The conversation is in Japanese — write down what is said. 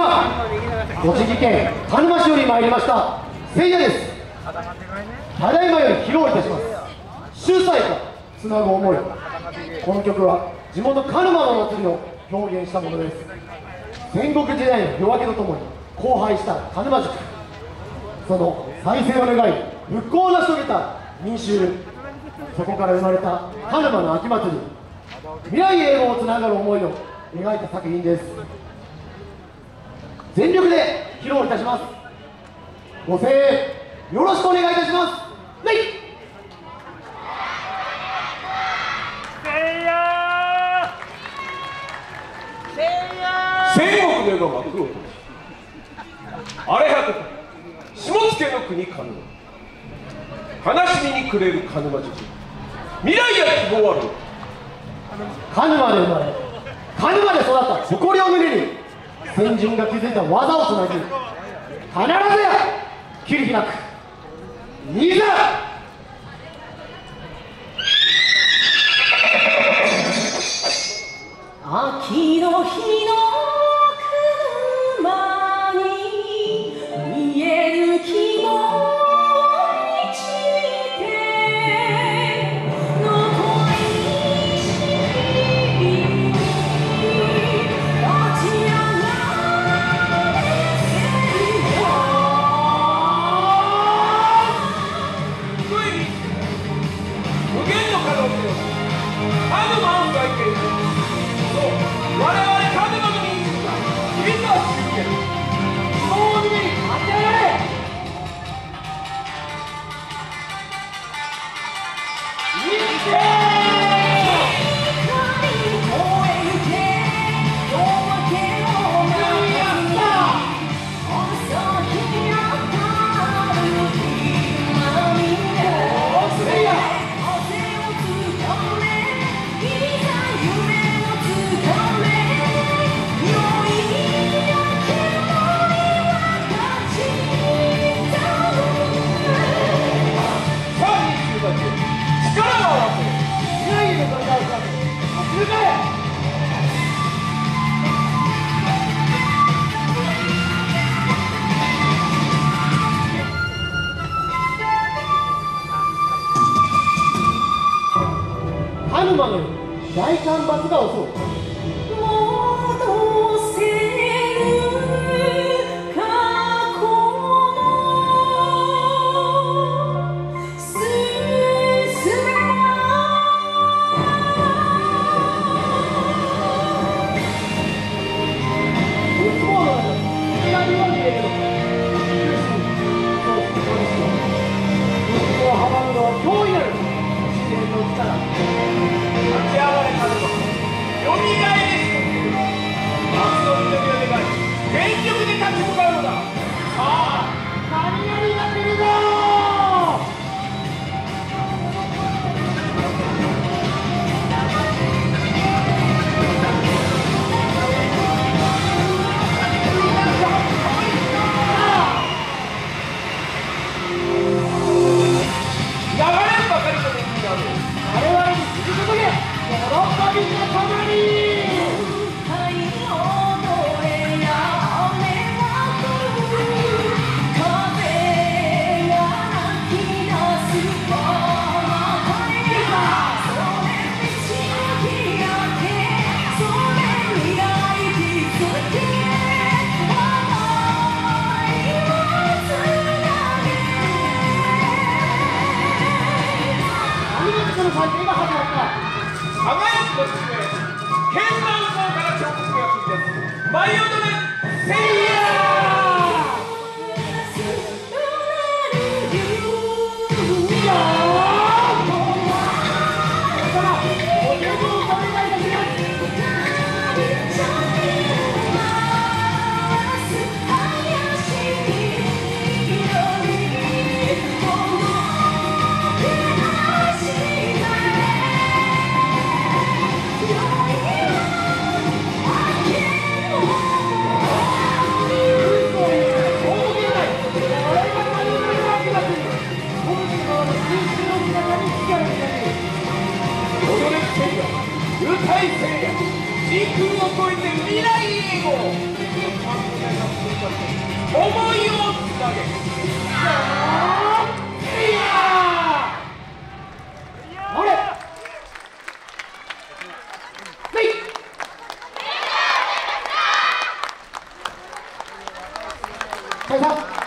は栃木県鹿沼市より参りましたせいやです。ただいまより披露いたします。秀才とつなぐ思い。この曲は地元鹿沼の祭りを表現したものです。戦国時代の夜明けとともに荒廃した鹿沼塾その再生を願い復興を成し遂げた民衆。そこから生まれた鹿沼の秋祭り。未来永劫をつながる思いを描いた作品です。全力で披露いたします。ご声援よろしくお願いいたします。はい戦国の世が幕を閉じあれはと下野の国鹿沼悲しみに暮れる鹿沼塾。未来や希望ある。鹿沼で生まれ。鹿沼で育った。誇りを胸に先人が築いた技をつなぎ必ずや切り開くいざ秋の日の生大干ばつが襲うのたまり 마이어드 歌いせいや時空を超えて未来永劫思いをつなげ Thank.